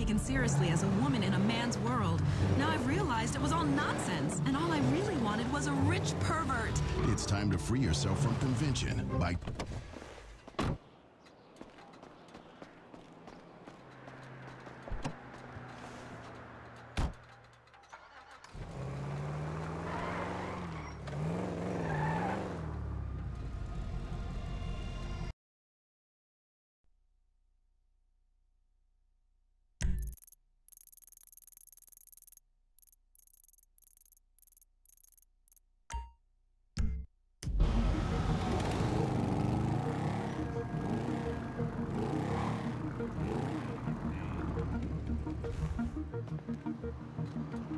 taken seriously as a woman in a man's world. Now I've realized it was all nonsense, and all I really wanted was a rich pervert. It's time to free yourself from convention by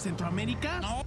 Centroamérica? No,